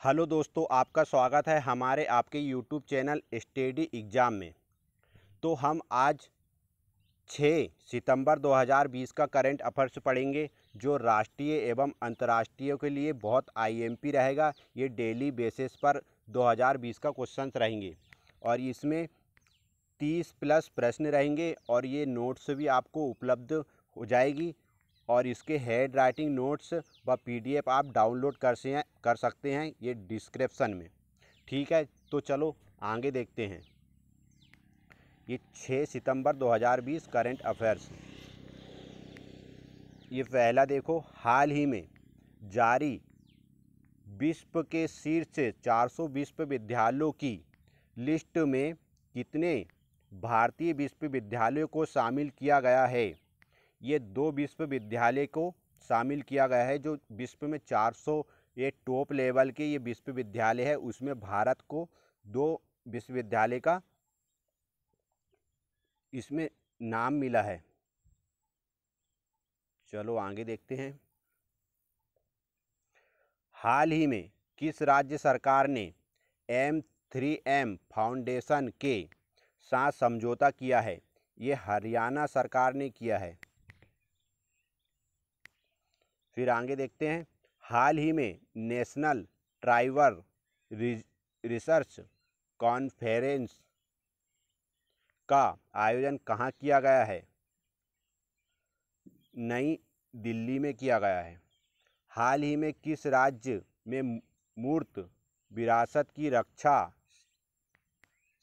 Hello दोस्तों, आपका स्वागत है हमारे आपके यूट्यूब चैनल स्टडी एग्ज़ाम में। तो हम आज 6 सितंबर 2020 का करंट अफेयर्स पढ़ेंगे, जो राष्ट्रीय एवं अंतर्राष्ट्रीय के लिए बहुत आईएमपी रहेगा। ये डेली बेसिस पर 2020 का क्वेश्चन रहेंगे और इसमें 30 प्लस प्रश्न रहेंगे और ये नोट्स भी आपको उपलब्ध हो जाएगी। और इसके हेड राइटिंग नोट्स व पीडीएफ आप डाउनलोड कर से कर सकते हैं ये डिस्क्रिप्शन में। ठीक है तो चलो आगे देखते हैं। ये 6 सितंबर 2020 करंट अफेयर्स। ये पहला देखो, हाल ही में जारी विश्व के शीर्ष 400 विश्वविद्यालयों की लिस्ट में कितने भारतीय विश्वविद्यालयों को शामिल किया गया है? ये दो विश्वविद्यालय को शामिल किया गया है, जो विश्व में 400 ये टॉप लेवल के ये विश्वविद्यालय है। उसमें भारत को दो विश्वविद्यालय का इसमें नाम मिला है। चलो आगे देखते हैं। हाल ही में किस राज्य सरकार ने एम थ्री एम फाउंडेशन के साथ समझौता किया है? ये हरियाणा सरकार ने किया है। फिर आगे देखते हैं। हाल ही में नेशनल ट्राइबर रिसर्च कॉन्फ्रेंस का आयोजन कहाँ किया गया है? नई दिल्ली में किया गया है। हाल ही में किस राज्य में मूर्त विरासत की रक्षा,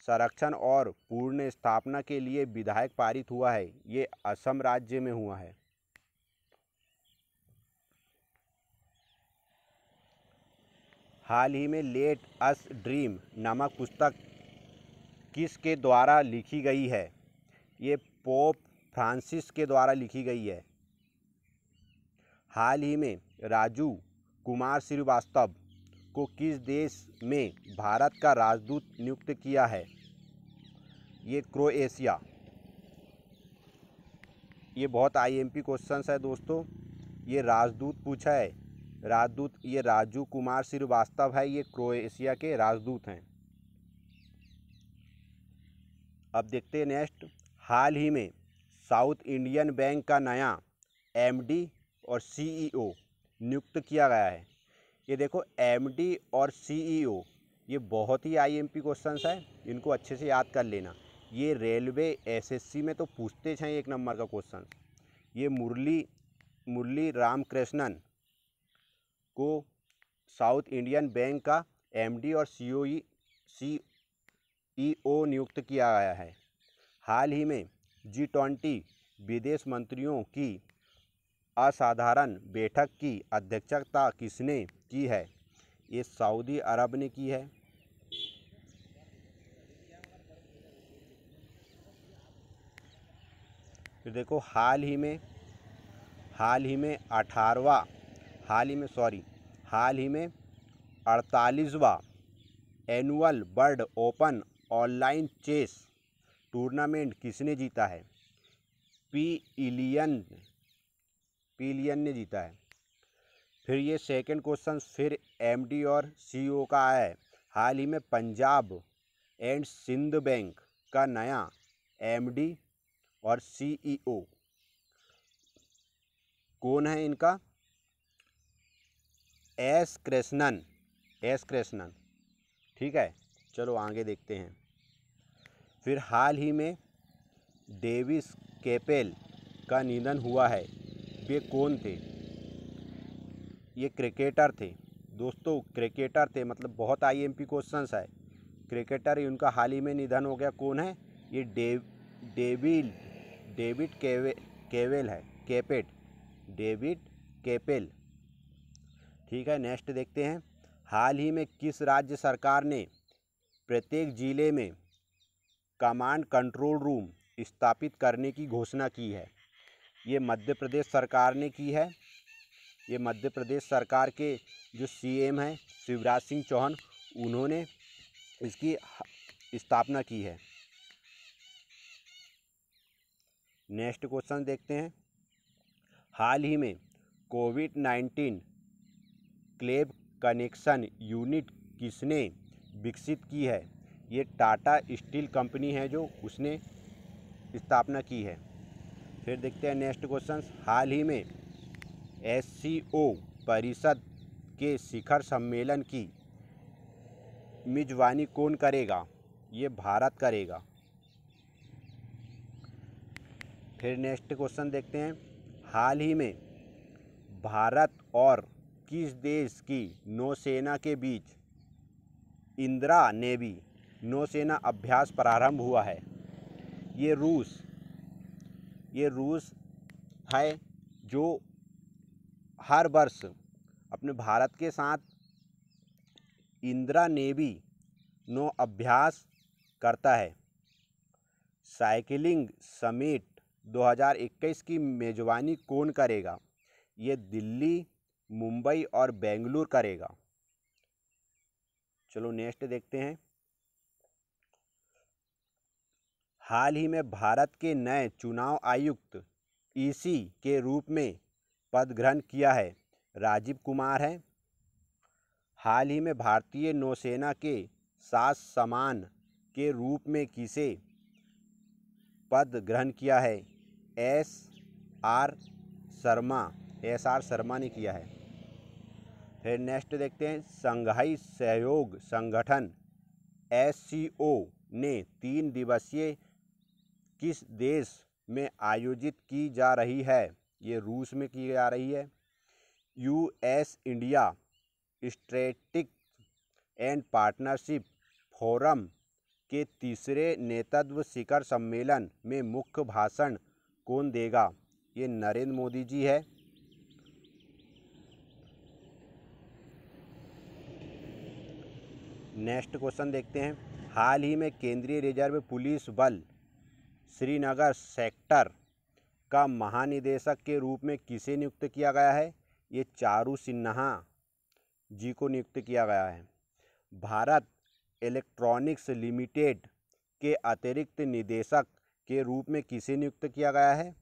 संरक्षण और पूर्ण स्थापना के लिए विधायक पारित हुआ है? ये असम राज्य में हुआ है। हाल ही में लेट अस ड्रीम नामक पुस्तक किसके द्वारा लिखी गई है? ये पोप फ्रांसिस के द्वारा लिखी गई है। हाल ही में राजू कुमार श्रीवास्तव को किस देश में भारत का राजदूत नियुक्त किया है? ये क्रोएशिया। ये बहुत आईएमपी क्वेश्चंस है दोस्तों। ये राजदूत पूछा है। राजदूत, ये राजू कुमार श्रीवास्तव है, ये क्रोएशिया के राजदूत हैं। अब देखते हैं नेक्स्ट। हाल ही में साउथ इंडियन बैंक का नया एमडी और सीईओ नियुक्त किया गया है। ये देखो, एमडी और सीईओ, ये बहुत ही आईएमपी क्वेश्चंस है, इनको अच्छे से याद कर लेना। ये रेलवे एसएससी में तो पूछते हैं एक नंबर का क्वेश्चन ये मुरली मुरली रामकृष्णन को साउथ इंडियन बैंक का एमडी और सीओई सीईओ नियुक्त किया गया है। हाल ही में जी ट्वेंटी विदेश मंत्रियों की असाधारण बैठक की अध्यक्षता किसने की है? ये सऊदी अरब ने की है। फिर देखो, हाल ही में, हाल ही में अठारवा हाल ही में सॉरी हाल ही में अड़तालीसवा annual world open online chess tournament किसने जीता है? पी इलियन पीलियन ने जीता है। फिर ये सेकंड क्वेश्चन फिर एमडी और सीईओ का आया है। हाल ही में पंजाब एंड सिंध बैंक का नया एमडी और सीईओ कौन है इनका? S Krishnan S Krishnan. ठीक है, चलो आगे देखते हैं। फिर हाल ही में डेविस केपेल का निधन हुआ है। वे कौन थे? ये क्रिकेटर थे। दोस्तों, क्रिकेटर थे मतलब बहुत आईएमपी क्वेश्चंस है। क्रिकेटर उनका हाल ही में निधन हो गया। कौन है? ये डेव डेविड डेविड केवे, केवेल है, केपेट, डेविड केपेल। ठीक है नेक्स्ट देखते हैं। हाल ही में किस राज्य सरकार ने प्रत्येक ज़िले में कमांड कंट्रोल रूम स्थापित करने की घोषणा की है? ये मध्य प्रदेश सरकार ने की है। ये मध्य प्रदेश सरकार के जो सीएम हैं, शिवराज सिंह चौहान, उन्होंने इसकी स्थापना की है। नेक्स्ट क्वेश्चन देखते हैं। हाल ही में कोविड नाइन्टीन क्लेब कनेक्शन यूनिट किसने विकसित की है? ये टाटा स्टील कंपनी है जो उसने स्थापना की है। फिर देखते हैं नेक्स्ट क्वेश्चन। हाल ही में एससीओ परिषद के शिखर सम्मेलन की मिजवानी कौन करेगा? ये भारत करेगा। फिर नेक्स्ट क्वेश्चन देखते हैं। हाल ही में भारत और किस देश की नौसेना के बीच इंदिरा नेवी नौसेना अभ्यास प्रारंभ हुआ है? ये रूस ये रूस है जो हर वर्ष अपने भारत के साथ इंदिरा नेवी नौ अभ्यास करता है। साइकिलिंग समिट 2021 की मेज़बानी कौन करेगा? ये दिल्ली मुंबई और बेंगलुरु करेगा। चलो नेक्स्ट देखते हैं। हाल ही में भारत के नए चुनाव आयुक्त ईसी के रूप में पद ग्रहण किया है। राजीव कुमार हैं। हाल ही में भारतीय नौसेना के सात समान के रूप में किसे पद ग्रहण किया है? S R Sharma S R Sharma ने किया है। फिर नेक्स्ट देखते हैं, संघाई सहयोग संगठन एससीओ ने तीन दिवसीय किस देश में आयोजित की जा रही है? ये रूस में की जा रही है। U S India strategic and partnership forum के तीसरे नेतृत्व शिखर सम्मेलन में मुख्य भाषण कौन देगा? ये नरेंद्र मोदी जी है। नेक्स्ट क्वेश्चन देखते हैं। हाल ही में केंद्रीय रिज़र्व पुलिस बल श्रीनगर सेक्टर का महानिदेशक के रूप में किसे नियुक्त किया गया है? ये चारू सिन्हा जी को नियुक्त किया गया है। भारत इलेक्ट्रॉनिक्स लिमिटेड के अतिरिक्त निदेशक के रूप में किसे नियुक्त किया गया है?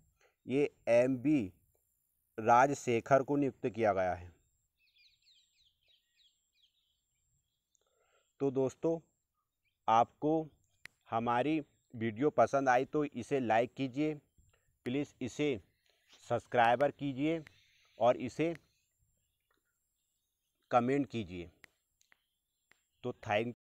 ये एम बी राजशेखर को नियुक्त किया गया है। तो दोस्तों, आपको हमारी वीडियो पसंद आई तो इसे लाइक कीजिए, प्लीज़ इसे सब्सक्राइबर कीजिए और इसे कमेंट कीजिए। तो थैंक